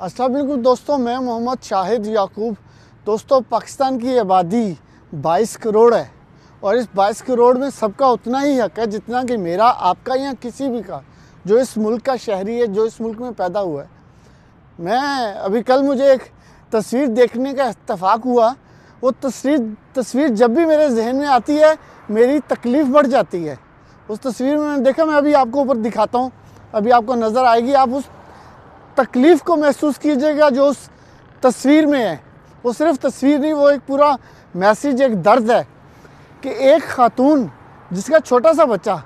असलम दोस्तों, मैं मोहम्मद शाहिद याकूब। दोस्तों, पाकिस्तान की आबादी 22 करोड़ है और इस 22 करोड़ में सबका उतना ही हक है जितना कि मेरा, आपका या किसी भी का, जो इस मुल्क का शहरी है, जो इस मुल्क में पैदा हुआ है। मैं, अभी कल मुझे एक तस्वीर देखने का इतफाक़ हुआ। वो तस्वीर तस्वीर जब भी मेरे जहन में आती है, मेरी तकलीफ़ बढ़ जाती है। उस तस्वीर में देखा, मैं अभी आपको ऊपर दिखाता हूँ। अभी आपको नज़र आएगी, आप उस तकलीफ़ को महसूस कीजिएगा जो उस तस्वीर में है। वो सिर्फ़ तस्वीर नहीं, वो एक पूरा मैसेज, एक दर्द है कि एक खातून जिसका छोटा सा बच्चा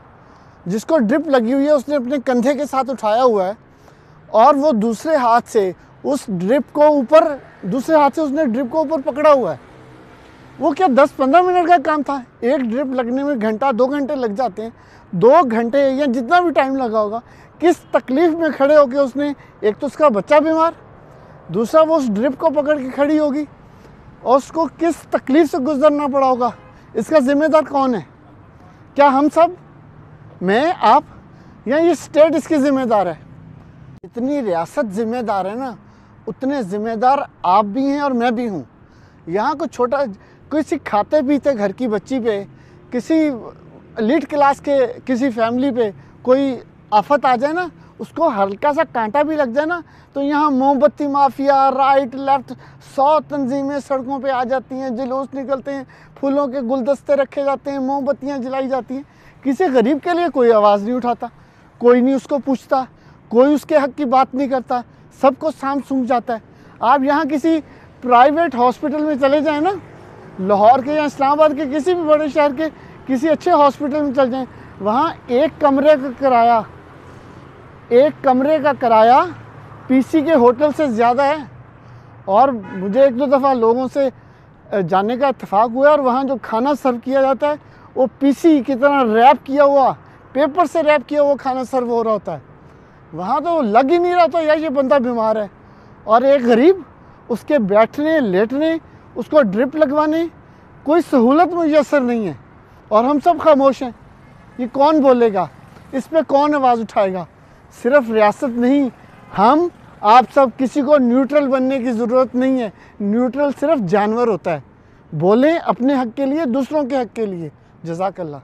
जिसको ड्रिप लगी हुई है, उसने अपने कंधे के साथ उठाया हुआ है और वो दूसरे हाथ से उस ड्रिप को ऊपर, दूसरे हाथ से उसने ड्रिप को ऊपर पकड़ा हुआ है। वो क्या 10-15 मिनट का काम था? एक ड्रिप लगने में घंटा, दो घंटे लग जाते हैं। दो घंटे या जितना भी टाइम लगा होगा, किस तकलीफ़ में खड़े होकर उसने, एक तो उसका बच्चा बीमार, दूसरा वो उस ड्रिप को पकड़ के खड़ी होगी, और उसको किस तकलीफ़ से गुजरना पड़ा होगा? इसका ज़िम्मेदार कौन है? क्या हम सब? मैं, आप, या ये स्टेट इसकी ज़िम्मेदार है? इतनी रियासत ज़िम्मेदार है ना, उतने ज़िम्मेदार आप भी हैं और मैं भी हूँ। यहाँ को छोटा किसी खाते पीते घर की बच्ची पे, किसी लीड क्लास के किसी फैमिली पे कोई आफत आ जाए ना, उसको हल्का सा कांटा भी लग जाए ना तो यहाँ मोमबत्ती माफिया राइट लेफ़्ट सौ तंजीमें सड़कों पे आ जाती हैं, जुलूस निकलते हैं, फूलों के गुलदस्ते रखे जाते हैं, मोमबत्तियाँ जलाई जाती हैं। किसी गरीब के लिए कोई आवाज़ नहीं उठाता, कोई नहीं उसको पूछता, कोई उसके हक की बात नहीं करता, सबको शाम सूख जाता है। आप यहाँ किसी प्राइवेट हॉस्पिटल में चले जाएँ ना लाहौर के या इस्लामाबाद के किसी भी बड़े शहर के किसी अच्छे हॉस्पिटल में चल जाएँ, वहाँ एक कमरे का किराया, एक कमरे का किराया पीसी के होटल से ज़्यादा है। और मुझे एक दो दफ़ा लोगों से जाने का इतफाक़ हुआ और वहाँ जो खाना सर्व किया जाता है, वो पीसी की तरह रैप किया हुआ, पेपर से रैप किया हुआ खाना सर्व हो रहा होता है। वहाँ तो लग ही नहीं रहा था यार ये बंदा बीमार है। और एक गरीब, उसके बैठने, लेटने उसको ड्रिप लगवाने, कोई सहूलत मैसर नहीं है। और हम सब खामोश हैं। ये कौन बोलेगा? इस पर कौन आवाज़ उठाएगा? सिर्फ़ रियासत नहीं, हम, आप सब किसी को न्यूट्रल बनने की ज़रूरत नहीं है। न्यूट्रल सिर्फ़ जानवर होता है। बोलें अपने हक के लिए, दूसरों के हक के लिए। जजाकल्ला